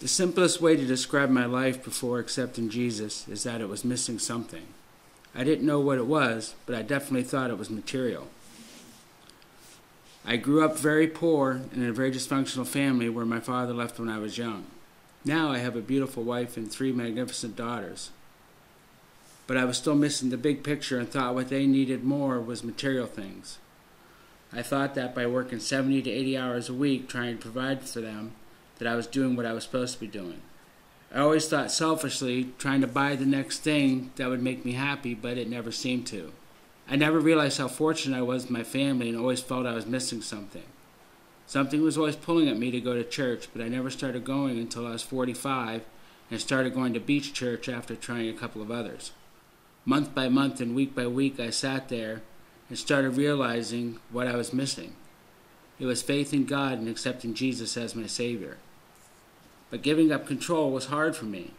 The simplest way to describe my life before accepting Jesus is that it was missing something. I didn't know what it was, but I definitely thought it was material. I grew up very poor in a very dysfunctional family where my father left when I was young. Now I have a beautiful wife and three magnificent daughters. But I was still missing the big picture and thought what they needed more was material things. I thought that by working 70 to 80 hours a week trying to provide for them, that I was doing what I was supposed to be doing. I always thought selfishly, trying to buy the next thing that would make me happy, but it never seemed to. I never realized how fortunate I was with my family and always felt I was missing something. Something was always pulling at me to go to church, but I never started going until I was 45 and started going to beach church after trying a couple of others. Month by month and week by week, I sat there and started realizing what I was missing. It was faith in God and accepting Jesus as my Savior. But giving up control was hard for me.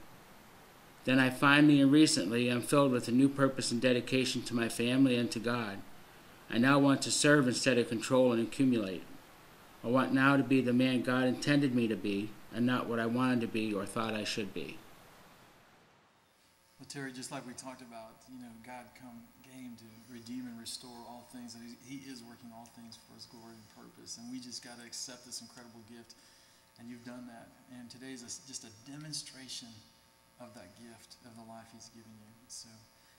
Then I finally and recently am filled with a new purpose and dedication to my family and to God. I now want to serve instead of control and accumulate. I want now to be the man God intended me to be and not what I wanted to be or thought I should be. Well, Terry, just like we talked about, you know, God come came to redeem and restore all things, and He is working all things for His glory and purpose. And we just got to accept this incredible gift, and you've done that. And today is just a demonstration of that gift of the life He's given you. So,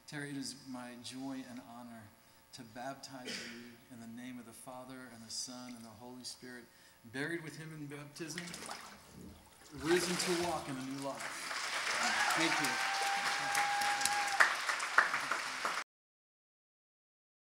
Terry, it is my joy and honor to baptize you in the name of the Father and the Son and the Holy Spirit, buried with Him in baptism, risen to walk in a new life. Thank you.